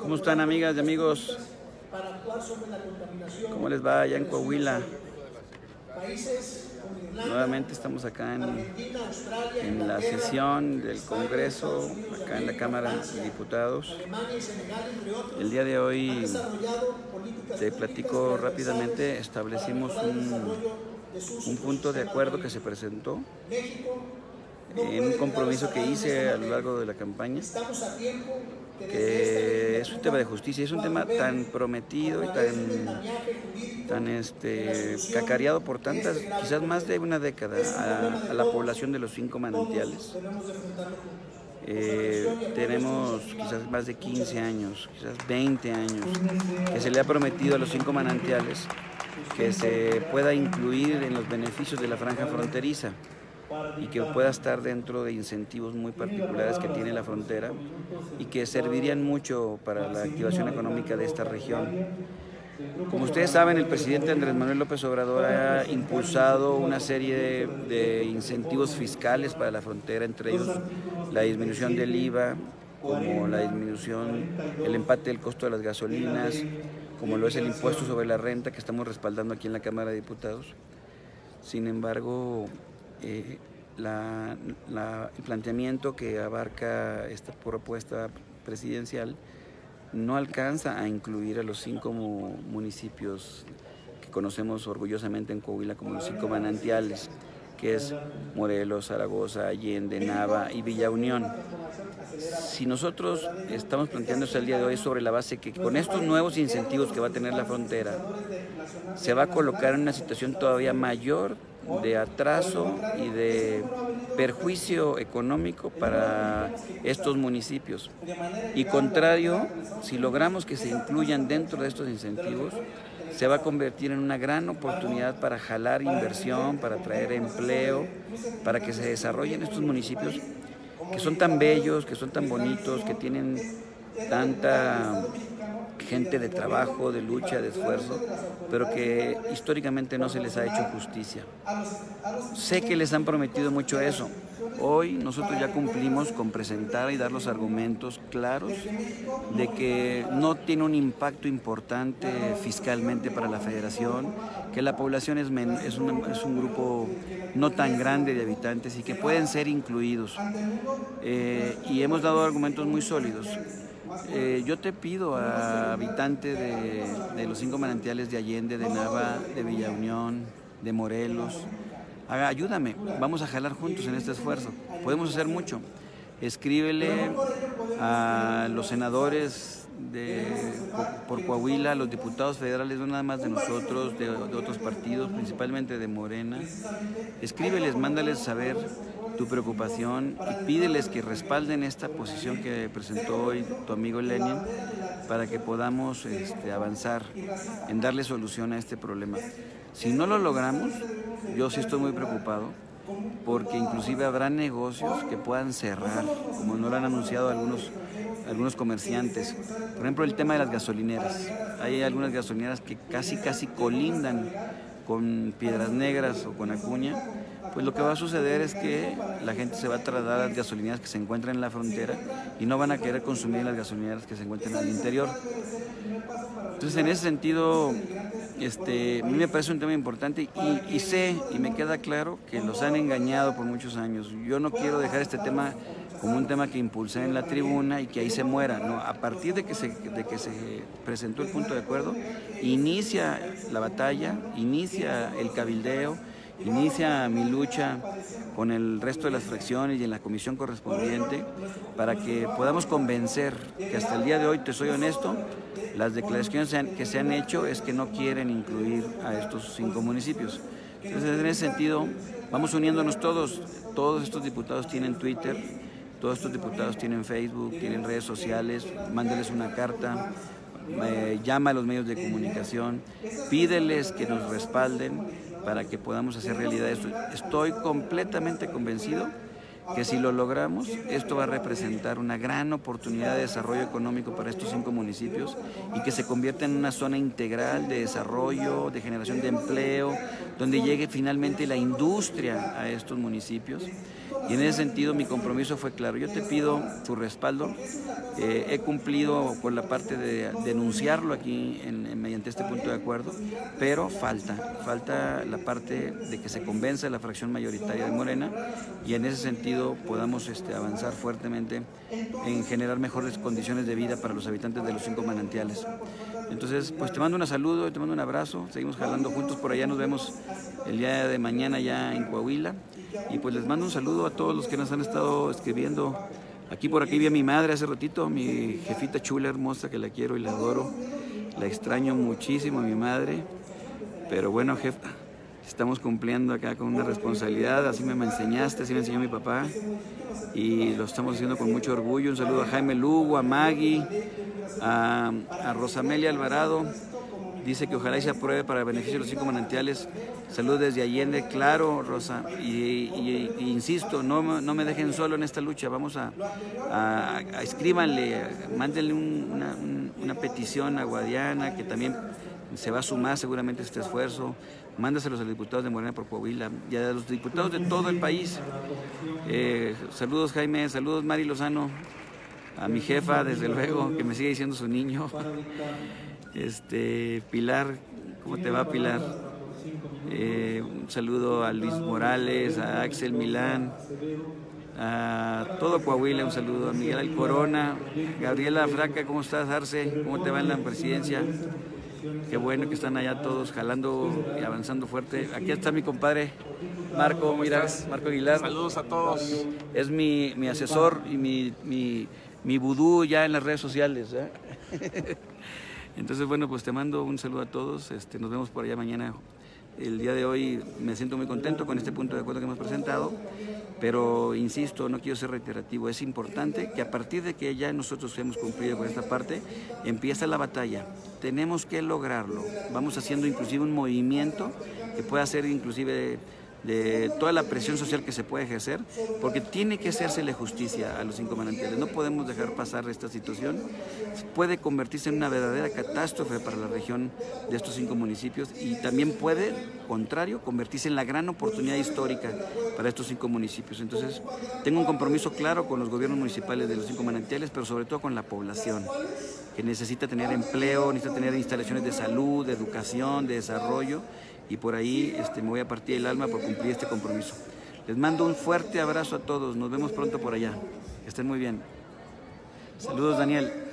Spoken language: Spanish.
¿Cómo están amigas y amigos? ¿Cómo les va allá en Coahuila? Nuevamente estamos acá en, en, la sesión del Congreso, acá en la Cámara de Diputados. El día de hoy, te platico rápidamente, establecimos un, un punto de acuerdo que se presentó en un compromiso que hice a lo largo de la campaña, que es un tema de justicia, es un tema tan prometido y tan, tan este, cacareado por tantas, quizás más de una década, a, la población de los cinco manantiales. Eh, tenemos quizás más de 15 años, quizás 20 años, que se le ha prometido a los cinco manantiales que se pueda incluir en los beneficios de la franja fronteriza y que pueda estar dentro de incentivos muy particulares que tiene la frontera y que servirían mucho para la activación económica de esta región. Como ustedes saben, el presidente Andrés Manuel López Obrador ha impulsado una serie de, incentivos fiscales para la frontera, entre ellos la disminución del IVA, como la disminución, el empate del costo de las gasolinas, como lo es el impuesto sobre la renta que estamos respaldando aquí en la Cámara de Diputados. Sin embargo, eh, el planteamiento que abarca esta propuesta presidencial no alcanza a incluir a los cinco municipios que conocemos orgullosamente en Coahuila como los cinco manantiales, que es Morelos, Zaragoza, Allende, Nava y Villa Unión. Si nosotros estamos planteando el día de hoy sobre la base que con estos nuevos incentivos que va a tener la frontera, se va a colocar en una situación todavía mayor de atraso y de perjuicio económico para estos municipios. Y contrario, si logramos que se incluyan dentro de estos incentivos, se va a convertir en una gran oportunidad para jalar inversión, para traer empleo, para que se desarrollen estos municipios que son tan bellos, que son tan bonitos, que tienen tanta gente de trabajo, de lucha, de esfuerzo, pero que históricamente no se les ha hecho justicia. Sé que les han prometido mucho eso. Hoy nosotros ya cumplimos con presentar y dar los argumentos claros de que no tiene un impacto importante fiscalmente para la federación, que la población es, es, un, grupo no tan grande de habitantes y que pueden ser incluidos. Eh, y hemos dado argumentos muy sólidos. Eh, yo te pido a habitantes de, los cinco manantiales de Allende, de Nava, de Villa Unión, de Morelos, ayúdame, vamos a jalar juntos en este esfuerzo. Podemos hacer mucho. Escríbele a los senadores de, por, Coahuila, a los diputados federales, no nada más de nosotros, de, de otros partidos, principalmente de Morena. Escríbeles, mándales saber tu preocupación y pídeles que respalden esta posición que presentó hoy tu amigo Lenin para que podamos este, avanzar en darle solución a este problema. Si no lo logramos, yo sí estoy muy preocupado porque inclusive habrá negocios que puedan cerrar, como no lo han anunciado algunos, algunos comerciantes. Por ejemplo, el tema de las gasolineras. Hay algunas gasolineras que casi, casi colindan con Piedras Negras o con Acuña pues lo que va a suceder es que la gente se va a trasladar a las gasolineras que se encuentran en la frontera y no van a querer consumir las gasolineras que se encuentran al interior. Entonces, en ese sentido, este, a mí me parece un tema importante y, sé y me queda claro que los han engañado por muchos años. Yo no quiero dejar este tema como un tema que impulse en la tribuna y que ahí se muera. No, a partir de que se, de que se presentó el punto de acuerdo, inicia la batalla, inicia el cabildeo, inicia mi lucha con el resto de las fracciones y en la comisión correspondiente para que podamos convencer que hasta el día de hoy, te soy honesto, las declaraciones que se han hecho es que no quieren incluir a estos cinco municipios. Entonces, en ese sentido, vamos uniéndonos todos. Todos estos diputados tienen Twitter, todos estos diputados tienen Facebook, tienen redes sociales, mándeles una carta, eh, llama a los medios de comunicación, pídeles que nos respalden para que podamos hacer realidad esto. Estoy completamente convencido que si lo logramos, esto va a representar una gran oportunidad de desarrollo económico para estos cinco municipios y que se convierta en una zona integral de desarrollo, de generación de empleo, donde llegue finalmente la industria a estos municipios Y en ese sentido mi compromiso fue claro. Yo te pido tu respaldo. Eh, he cumplido con la parte de denunciarlo aquí en, mediante este punto de acuerdo, pero falta, falta la parte de que se convenza la fracción mayoritaria de Morena y en ese sentido podamos este, avanzar fuertemente en generar mejores condiciones de vida para los habitantes de los cinco manantiales. Entonces, pues te mando un saludo, te mando un abrazo, seguimos jalando juntos por allá, nos vemos el día de mañana ya en Coahuila y pues les mando un saludo a todos los que nos han estado escribiendo. Aquí por aquí vi a mi madre hace ratito, mi jefita chula, hermosa, que la quiero y la adoro. La extraño muchísimo a mi madre. Pero bueno, jefa, estamos cumpliendo acá con una responsabilidad. Así me enseñaste, así me enseñó mi papá. Y lo estamos haciendo con mucho orgullo. Un saludo a Jaime Lugo, a Maggie, a, a Rosamelia Alvarado, dice que ojalá y se apruebe para beneficio de los cinco manantiales. Saludos desde Allende, claro, Rosa. Y, insisto, no, no, me dejen solo en esta lucha. Vamos a, a, escríbanle, mándenle una, una, petición a Guadiana, que también se va a sumar seguramente este esfuerzo. Mándaselos a los diputados de Morena por Coahuila y a los diputados de todo el país. Eh, saludos Jaime, saludos Mari Lozano, a mi jefa, desde luego, que me sigue diciendo su niño. Este, Pilar, ¿cómo te va Pilar? Eh, un saludo a Luis Morales, a Axel Milán, a todo Coahuila, un saludo a Miguel Alcorona, Gabriela Fraca, ¿cómo estás Arce? ¿Cómo te va en la presidencia? Qué bueno que están allá todos jalando y avanzando fuerte. Aquí está mi compadre Marco, mira, Marco Aguilar. Saludos a todos. Es mi, asesor y mi, mi, mi vudú ya en las redes sociales. ¿eh? Entonces, bueno, pues te mando un saludo a todos. Este, nos vemos por allá mañana. El día de hoy me siento muy contento con este punto de acuerdo que hemos presentado, pero insisto, no quiero ser reiterativo, es importante que a partir de que ya nosotros hemos cumplido con esta parte, empieza la batalla. Tenemos que lograrlo. Vamos haciendo inclusive un movimiento que pueda ser inclusive de toda la presión social que se puede ejercer, porque tiene que hacérsele justicia a los cinco manantiales. No podemos dejar pasar esta situación. Puede convertirse en una verdadera catástrofe para la región de estos cinco municipios y también puede, contrario, convertirse en la gran oportunidad histórica para estos cinco municipios. Entonces, tengo un compromiso claro con los gobiernos municipales de los cinco manantiales, pero sobre todo con la población, que necesita tener empleo, necesita tener instalaciones de salud, de educación, de desarrollo y por ahí este, me voy a partir el alma por cumplir este compromiso. Les mando un fuerte abrazo a todos, nos vemos pronto por allá. Que estén muy bien. Saludos Daniel.